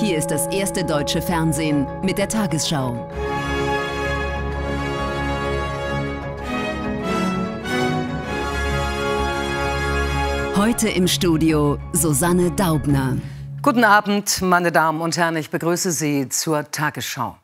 Hier ist das erste deutsche Fernsehen mit der Tagesschau. Heute im Studio Susanne Daubner. Guten Abend, meine Damen und Herren. Ich begrüße Sie zur Tagesschau.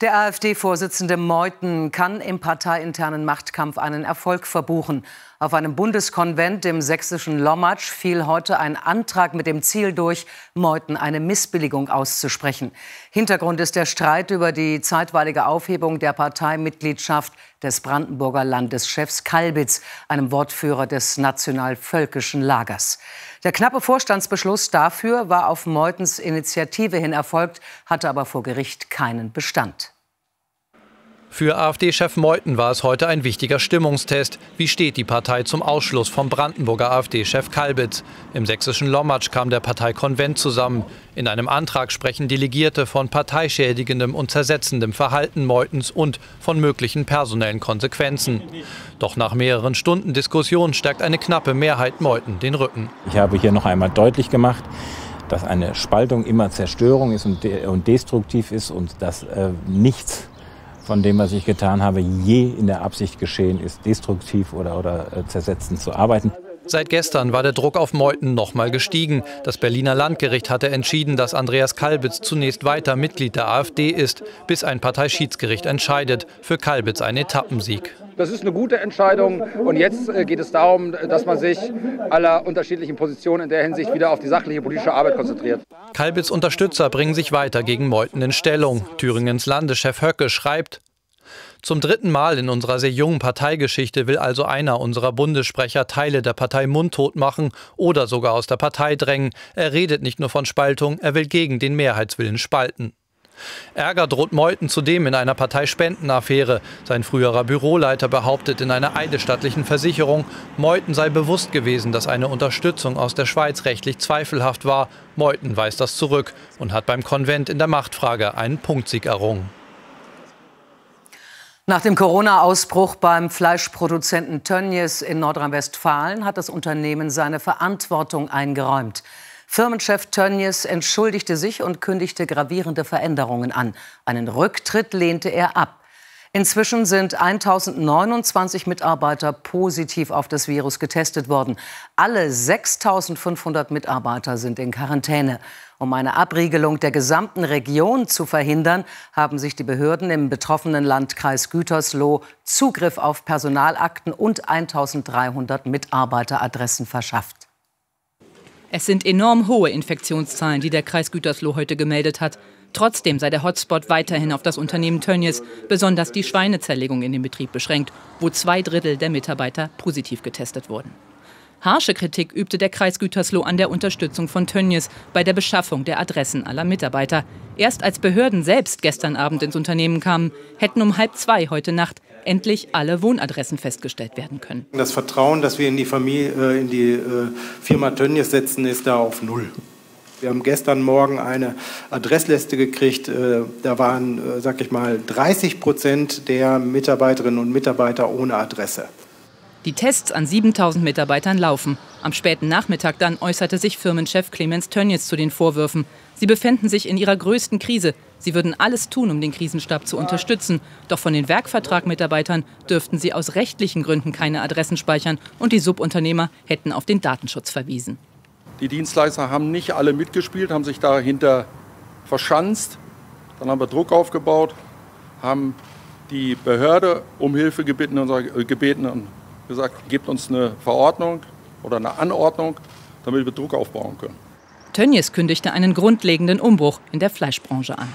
Der AfD-Vorsitzende Meuthen kann im parteiinternen Machtkampf einen Erfolg verbuchen. Auf einem Bundeskonvent im sächsischen Lommatsch fiel heute ein Antrag mit dem Ziel durch, Meuthen eine Missbilligung auszusprechen. Hintergrund ist der Streit über die zeitweilige Aufhebung der Parteimitgliedschaft des Brandenburger Landeschefs Kalbitz, einem Wortführer des nationalvölkischen Lagers. Der knappe Vorstandsbeschluss dafür war auf Meutens Initiative hin erfolgt, hatte aber vor Gericht keinen Bestand. Für AfD-Chef Meuthen war es heute ein wichtiger Stimmungstest. Wie steht die Partei zum Ausschluss vom Brandenburger AfD-Chef Kalbitz? Im sächsischen Lommatsch kam der Parteikonvent zusammen. In einem Antrag sprechen Delegierte von parteischädigendem und zersetzendem Verhalten Meutens und von möglichen personellen Konsequenzen. Doch nach mehreren Stunden Diskussion stärkt eine knappe Mehrheit Meuthen den Rücken. Ich habe hier noch einmal deutlich gemacht, dass eine Spaltung immer Zerstörung ist und, de und destruktiv ist und dass äh, nichts von dem, was ich getan habe, je in der Absicht geschehen ist, destruktiv oder, oder äh, zersetzend zu arbeiten. Seit gestern war der Druck auf Meuthen nochmal gestiegen. Das Berliner Landgericht hatte entschieden, dass Andreas Kalbitz zunächst weiter Mitglied der AfD ist, bis ein Parteischiedsgericht entscheidet. Für Kalbitz ein Etappensieg. Das ist eine gute Entscheidung. Und jetzt äh, geht es darum, dass man sich aller unterschiedlichen Positionen in der Hinsicht wieder auf die sachliche politische Arbeit konzentriert. Kalbitz Unterstützer bringen sich weiter gegen Meuthen in Stellung. Thüringens Landeschef Höcke schreibt, zum dritten Mal in unserer sehr jungen Parteigeschichte will also einer unserer Bundessprecher Teile der Partei mundtot machen oder sogar aus der Partei drängen. Er redet nicht nur von Spaltung, er will gegen den Mehrheitswillen spalten. Ärger droht Meuthen zudem in einer Parteispendenaffäre. Sein früherer Büroleiter behauptet in einer eidesstattlichen Versicherung, Meuthen sei bewusst gewesen, dass eine Unterstützung aus der Schweiz rechtlich zweifelhaft war. Meuthen weist das zurück und hat beim Konvent in der Machtfrage einen Punktsieg errungen. Nach dem Corona-Ausbruch beim Fleischproduzenten Tönnies in Nordrhein-Westfalen hat das Unternehmen seine Verantwortung eingeräumt. Firmenchef Tönnies entschuldigte sich und kündigte gravierende Veränderungen an. Einen Rücktritt lehnte er ab. Inzwischen sind 1029 Mitarbeiter positiv auf das Virus getestet worden. Alle 6500 Mitarbeiter sind in Quarantäne. Um eine Abriegelung der gesamten Region zu verhindern, haben sich die Behörden im betroffenen Landkreis Gütersloh Zugriff auf Personalakten und 1300 Mitarbeiteradressen verschafft. Es sind enorm hohe Infektionszahlen, die der Kreis Gütersloh heute gemeldet hat. Trotzdem sei der Hotspot weiterhin auf das Unternehmen Tönnies, besonders die Schweinezerlegung in den Betrieb beschränkt, wo zwei Drittel der Mitarbeiter positiv getestet wurden. Harsche Kritik übte der Kreis Gütersloh an der Unterstützung von Tönnies bei der Beschaffung der Adressen aller Mitarbeiter. Erst als Behörden selbst gestern Abend ins Unternehmen kamen, hätten um halb zwei heute Nacht endlich alle Wohnadressen festgestellt werden können. Das Vertrauen, das wir in die, Familie, äh, in die äh, Firma Tönnies setzen, ist da auf Null. Wir haben gestern Morgen eine Adressliste gekriegt. Äh, da waren, sag ich mal, 30 Prozent der Mitarbeiterinnen und Mitarbeiter ohne Adresse. Die Tests an 7000 Mitarbeitern laufen. Am späten Nachmittag dann äußerte sich Firmenchef Clemens Tönnies zu den Vorwürfen. Sie befänden sich in ihrer größten Krise. Sie würden alles tun, um den Krisenstab zu unterstützen. Doch von den Werkvertragmitarbeitern dürften sie aus rechtlichen Gründen keine Adressen speichern und die Subunternehmer hätten auf den Datenschutz verwiesen. Die Dienstleister haben nicht alle mitgespielt, haben sich dahinter verschanzt. Dann haben wir Druck aufgebaut, haben die Behörde um Hilfe gebeten, äh, gebeten und gesagt, gebt uns eine Verordnung oder eine Anordnung, damit wir Druck aufbauen können. Tönnies kündigte einen grundlegenden Umbruch in der Fleischbranche an.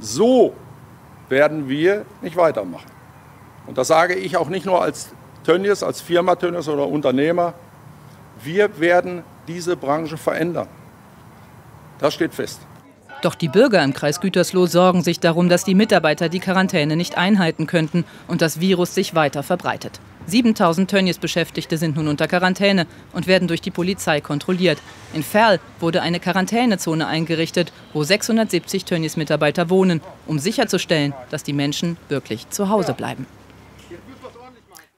So werden wir nicht weitermachen. Und das sage ich auch nicht nur als Tönnies, als Firma Tönnies oder Unternehmer. Wir werden diese Branche verändern. Das steht fest. Doch die Bürger im Kreis Gütersloh sorgen sich darum, dass die Mitarbeiter die Quarantäne nicht einhalten könnten und das Virus sich weiter verbreitet. 7000 Tönnies-Beschäftigte sind nun unter Quarantäne und werden durch die Polizei kontrolliert. In Ferl wurde eine Quarantänezone eingerichtet, wo 670 Tönnies-Mitarbeiter wohnen, um sicherzustellen, dass die Menschen wirklich zu Hause bleiben.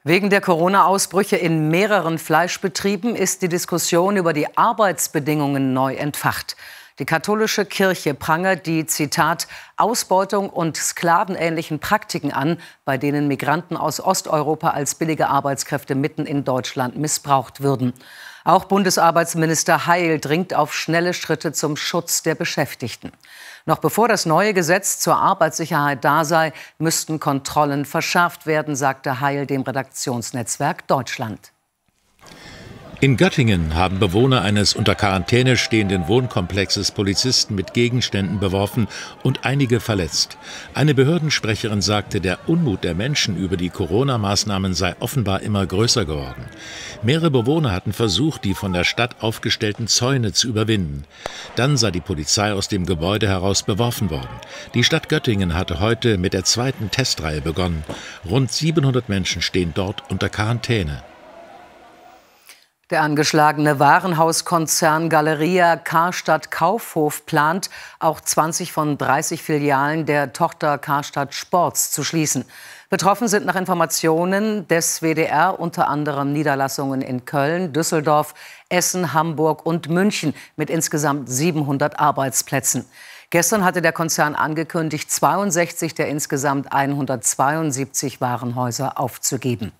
Wegen der Corona-Ausbrüche in mehreren Fleischbetrieben ist die Diskussion über die Arbeitsbedingungen neu entfacht. Die katholische Kirche prangert die, Zitat, Ausbeutung und sklavenähnlichen Praktiken an, bei denen Migranten aus Osteuropa als billige Arbeitskräfte mitten in Deutschland missbraucht würden. Auch Bundesarbeitsminister Heil dringt auf schnelle Schritte zum Schutz der Beschäftigten. Noch bevor das neue Gesetz zur Arbeitssicherheit da sei, müssten Kontrollen verschärft werden, sagte Heil dem Redaktionsnetzwerk Deutschland. In Göttingen haben Bewohner eines unter Quarantäne stehenden Wohnkomplexes Polizisten mit Gegenständen beworfen und einige verletzt. Eine Behördensprecherin sagte, der Unmut der Menschen über die Corona-Maßnahmen sei offenbar immer größer geworden. Mehrere Bewohner hatten versucht, die von der Stadt aufgestellten Zäune zu überwinden. Dann sei die Polizei aus dem Gebäude heraus beworfen worden. Die Stadt Göttingen hatte heute mit der zweiten Testreihe begonnen. Rund 700 Menschen stehen dort unter Quarantäne. Der angeschlagene Warenhauskonzern Galeria Karstadt Kaufhof plant, auch 20 von 30 Filialen der Tochter Karstadt Sports zu schließen. Betroffen sind nach Informationen des WDR unter anderem Niederlassungen in Köln, Düsseldorf, Essen, Hamburg und München mit insgesamt 700 Arbeitsplätzen. Gestern hatte der Konzern angekündigt, 62 der insgesamt 172 Warenhäuser aufzugeben.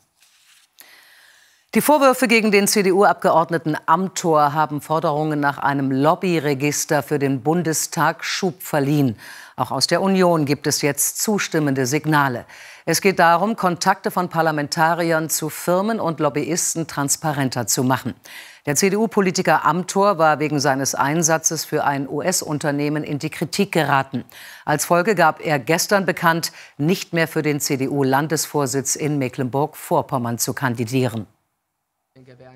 Die Vorwürfe gegen den CDU-Abgeordneten Amthor haben Forderungen nach einem Lobbyregister für den Bundestag Schub verliehen. Auch aus der Union gibt es jetzt zustimmende Signale. Es geht darum, Kontakte von Parlamentariern zu Firmen und Lobbyisten transparenter zu machen. Der CDU-Politiker Amthor war wegen seines Einsatzes für ein US-Unternehmen in die Kritik geraten. Als Folge gab er gestern bekannt, nicht mehr für den CDU-Landesvorsitz in Mecklenburg-Vorpommern zu kandidieren.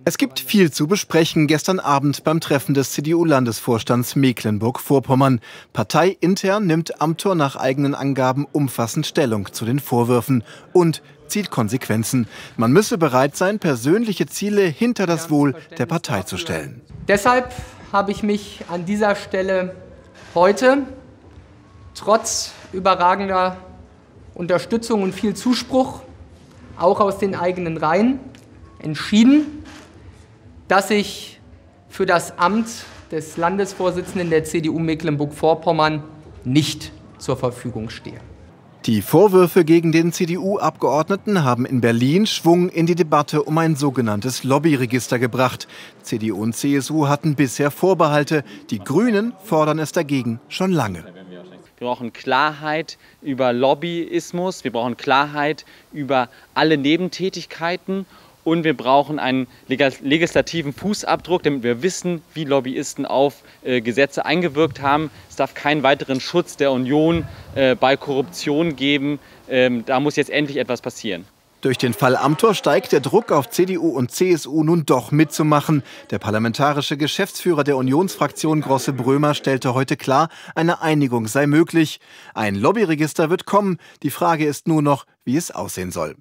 Es gibt viel zu besprechen gestern Abend beim Treffen des CDU-Landesvorstands Mecklenburg-Vorpommern. Parteiintern nimmt Amtor nach eigenen Angaben umfassend Stellung zu den Vorwürfen und zieht Konsequenzen. Man müsse bereit sein, persönliche Ziele hinter das Wohl der Partei zu stellen. Deshalb habe ich mich an dieser Stelle heute trotz überragender Unterstützung und viel Zuspruch, auch aus den eigenen Reihen, entschieden, dass ich für das Amt des Landesvorsitzenden der CDU Mecklenburg-Vorpommern nicht zur Verfügung stehe. Die Vorwürfe gegen den CDU-Abgeordneten haben in Berlin Schwung in die Debatte um ein sogenanntes Lobbyregister gebracht. CDU und CSU hatten bisher Vorbehalte. Die Grünen fordern es dagegen schon lange. Wir brauchen Klarheit über Lobbyismus, wir brauchen Klarheit über alle Nebentätigkeiten und wir brauchen einen legislativen Fußabdruck, damit wir wissen, wie Lobbyisten auf äh, Gesetze eingewirkt haben. Es darf keinen weiteren Schutz der Union äh, bei Korruption geben. Ähm, da muss jetzt endlich etwas passieren. Durch den Fall Amthor steigt der Druck auf CDU und CSU nun doch mitzumachen. Der parlamentarische Geschäftsführer der Unionsfraktion Grosse Brömer stellte heute klar, eine Einigung sei möglich. Ein Lobbyregister wird kommen. Die Frage ist nur noch, wie es aussehen soll.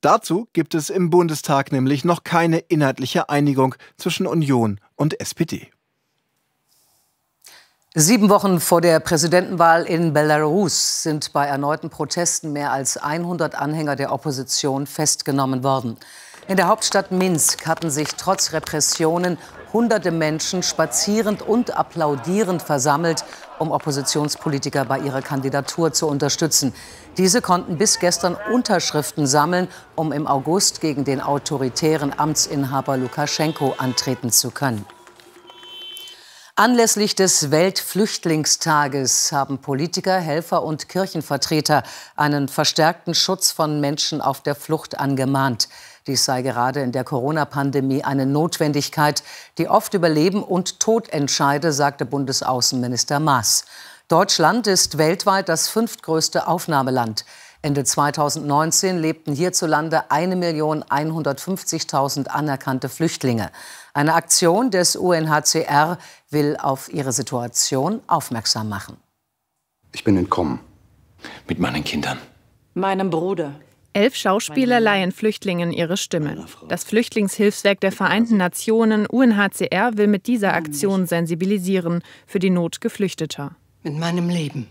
Dazu gibt es im Bundestag nämlich noch keine inhaltliche Einigung zwischen Union und SPD. Sieben Wochen vor der Präsidentenwahl in Belarus sind bei erneuten Protesten mehr als 100 Anhänger der Opposition festgenommen worden. In der Hauptstadt Minsk hatten sich trotz Repressionen hunderte Menschen spazierend und applaudierend versammelt, um Oppositionspolitiker bei ihrer Kandidatur zu unterstützen. Diese konnten bis gestern Unterschriften sammeln, um im August gegen den autoritären Amtsinhaber Lukaschenko antreten zu können. Anlässlich des Weltflüchtlingstages haben Politiker, Helfer und Kirchenvertreter einen verstärkten Schutz von Menschen auf der Flucht angemahnt. Dies sei gerade in der Corona-Pandemie eine Notwendigkeit, die oft über Leben und Tod entscheide, sagte Bundesaußenminister Maas. Deutschland ist weltweit das fünftgrößte Aufnahmeland. Ende 2019 lebten hierzulande 1.150.000 anerkannte Flüchtlinge. Eine Aktion des UNHCR will auf ihre Situation aufmerksam machen. Ich bin entkommen mit meinen Kindern. Meinem Bruder. Elf Schauspieler leihen Flüchtlingen ihre Stimme. Das Flüchtlingshilfswerk der Vereinten Nationen UNHCR will mit dieser Aktion sensibilisieren für die Not Geflüchteter. Mit meinem Leben.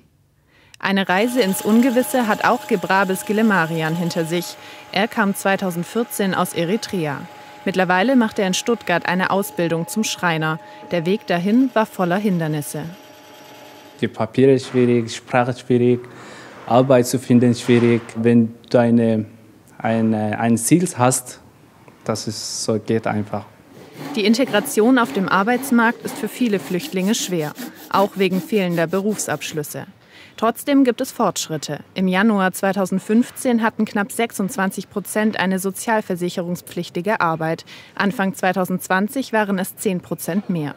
Eine Reise ins Ungewisse hat auch Gebrabes Gilemarian hinter sich. Er kam 2014 aus Eritrea. Mittlerweile macht er in Stuttgart eine Ausbildung zum Schreiner. Der Weg dahin war voller Hindernisse. Die Papiere ist schwierig, Sprache ist schwierig, Arbeit zu finden schwierig. Wenn du eine, eine, ein Ziel hast, das ist, so geht einfach. Die Integration auf dem Arbeitsmarkt ist für viele Flüchtlinge schwer, auch wegen fehlender Berufsabschlüsse. Trotzdem gibt es Fortschritte. Im Januar 2015 hatten knapp 26 Prozent eine sozialversicherungspflichtige Arbeit. Anfang 2020 waren es 10 Prozent mehr.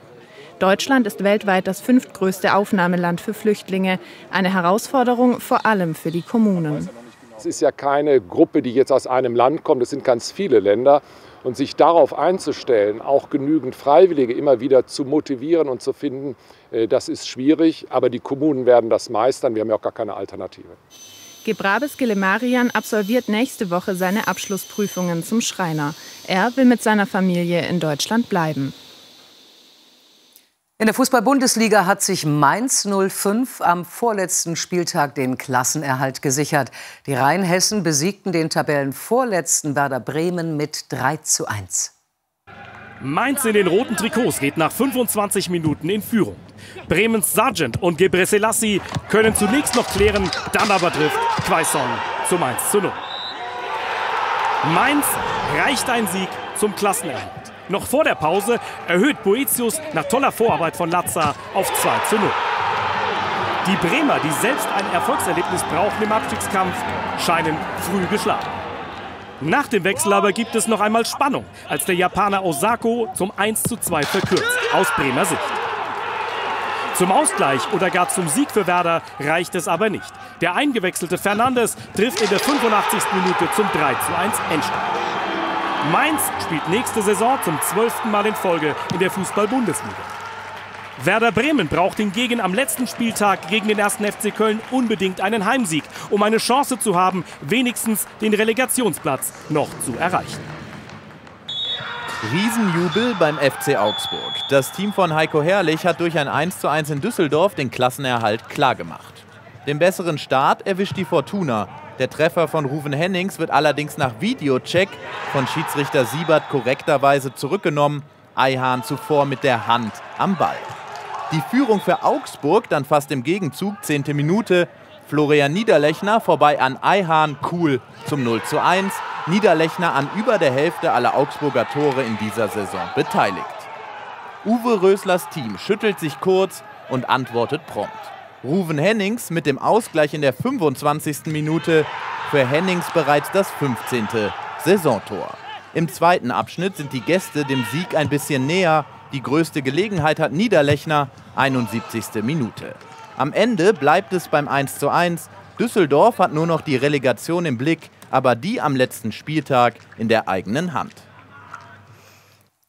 Deutschland ist weltweit das fünftgrößte Aufnahmeland für Flüchtlinge. Eine Herausforderung vor allem für die Kommunen. Es ist ja keine Gruppe, die jetzt aus einem Land kommt, es sind ganz viele Länder. Und sich darauf einzustellen, auch genügend Freiwillige immer wieder zu motivieren und zu finden, äh, das ist schwierig. Aber die Kommunen werden das meistern. Wir haben ja auch gar keine Alternative. Gebrabes Gelemarian absolviert nächste Woche seine Abschlussprüfungen zum Schreiner. Er will mit seiner Familie in Deutschland bleiben. In der Fußball-Bundesliga hat sich Mainz 05 am vorletzten Spieltag den Klassenerhalt gesichert. Die Rheinhessen besiegten den Tabellenvorletzten Werder Bremen mit 3 zu 1. Mainz in den roten Trikots geht nach 25 Minuten in Führung. Bremens Sargent und Gebre Selassie können zunächst noch klären, dann aber trifft Quaison zum 1 zu 0. Mainz reicht ein Sieg zum Klassenerhalt. Noch vor der Pause erhöht Boetius nach toller Vorarbeit von Lazza auf 2 zu 0. Die Bremer, die selbst ein Erfolgserlebnis brauchen im Abstiegskampf, scheinen früh geschlagen. Nach dem Wechsel aber gibt es noch einmal Spannung, als der Japaner Osako zum 1 zu 2 verkürzt, aus Bremer Sicht. Zum Ausgleich oder gar zum Sieg für Werder reicht es aber nicht. Der eingewechselte Fernandes trifft in der 85. Minute zum 3 zu 1 Endstand. Mainz spielt nächste Saison zum zwölften Mal in Folge in der Fußball-Bundesliga. Werder Bremen braucht hingegen am letzten Spieltag gegen den 1. FC Köln unbedingt einen Heimsieg, um eine Chance zu haben, wenigstens den Relegationsplatz noch zu erreichen. Riesenjubel beim FC Augsburg. Das Team von Heiko Herrlich hat durch ein 1:1 in Düsseldorf den Klassenerhalt klargemacht. Den besseren Start erwischt die Fortuna. Der Treffer von Ruven Hennings wird allerdings nach Videocheck von Schiedsrichter Siebert korrekterweise zurückgenommen. Eihahn zuvor mit der Hand am Ball. Die Führung für Augsburg dann fast im Gegenzug, 10. Minute. Florian Niederlechner vorbei an Eihahn, cool zum 0 zu 1. Niederlechner an über der Hälfte aller Augsburger Tore in dieser Saison beteiligt. Uwe Röslers Team schüttelt sich kurz und antwortet prompt. Ruven Hennings mit dem Ausgleich in der 25. Minute. Für Hennings bereits das 15. Saisontor. Im zweiten Abschnitt sind die Gäste dem Sieg ein bisschen näher. Die größte Gelegenheit hat Niederlechner, 71. Minute. Am Ende bleibt es beim 1:1. Düsseldorf hat nur noch die Relegation im Blick, aber die am letzten Spieltag in der eigenen Hand.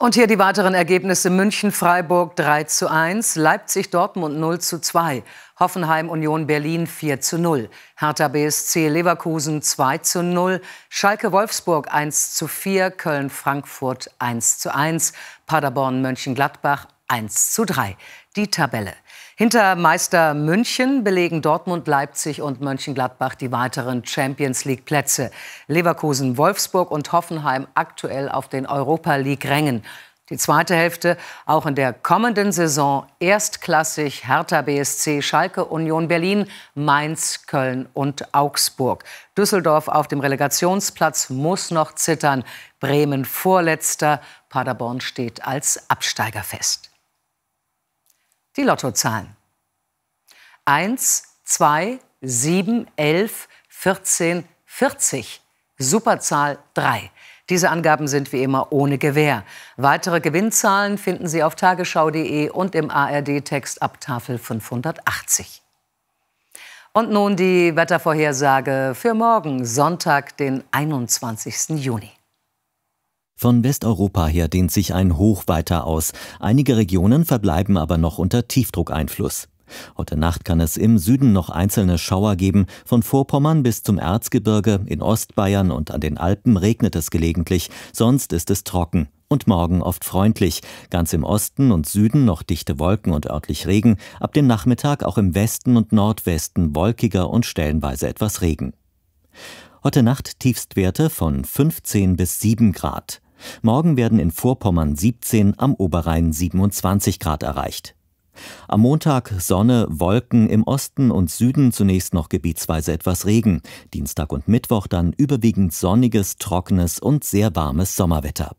Und hier die weiteren Ergebnisse. München-Freiburg 3 zu 1, Leipzig-Dortmund 0 zu 2, Hoffenheim-Union Berlin 4 zu 0, Hertha BSC Leverkusen 2 zu 0, Schalke-Wolfsburg 1 zu 4, Köln-Frankfurt 1 zu 1, Paderborn-Mönchengladbach 1 zu 3. Die Tabelle. Hinter Meister München belegen Dortmund, Leipzig und Mönchengladbach die weiteren Champions League Plätze. Leverkusen, Wolfsburg und Hoffenheim aktuell auf den Europa League Rängen. Die zweite Hälfte auch in der kommenden Saison erstklassig Hertha BSC, Schalke, Union Berlin, Mainz, Köln und Augsburg. Düsseldorf auf dem Relegationsplatz muss noch zittern. Bremen vorletzter. Paderborn steht als Absteiger fest. Die Lottozahlen. 1, 2, 7, 11, 14, 40. Superzahl 3. Diese Angaben sind wie immer ohne Gewähr. Weitere Gewinnzahlen finden Sie auf tagesschau.de und im ARD-Text ab Tafel 580. Und nun die Wettervorhersage für morgen, Sonntag, den 21. Juni. Von Westeuropa her dehnt sich ein Hoch weiter aus. Einige Regionen verbleiben aber noch unter Tiefdruckeinfluss. Heute Nacht kann es im Süden noch einzelne Schauer geben. Von Vorpommern bis zum Erzgebirge, in Ostbayern und an den Alpen regnet es gelegentlich, sonst ist es trocken. Und morgen oft freundlich. Ganz im Osten und Süden noch dichte Wolken und örtlich Regen. Ab dem Nachmittag auch im Westen und Nordwesten wolkiger und stellenweise etwas Regen. Heute Nacht Tiefstwerte von 15 bis 7 Grad. Morgen werden in Vorpommern 17, am Oberrhein 27 Grad erreicht. Am Montag Sonne, Wolken, im Osten und Süden zunächst noch gebietsweise etwas Regen. Dienstag und Mittwoch dann überwiegend sonniges, trockenes und sehr warmes Sommerwetter.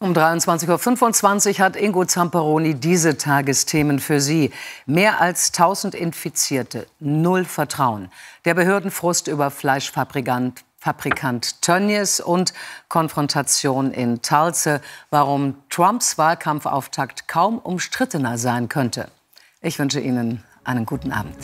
Um 23.25 Uhr hat Ingo Zamperoni diese Tagesthemen für Sie. Mehr als 1000 Infizierte, null Vertrauen. Der Behördenfrust über Fleischfabrikant Fabrikant Tönnies und Konfrontation in Talze, warum Trumps Wahlkampfauftakt kaum umstrittener sein könnte. Ich wünsche Ihnen einen guten Abend.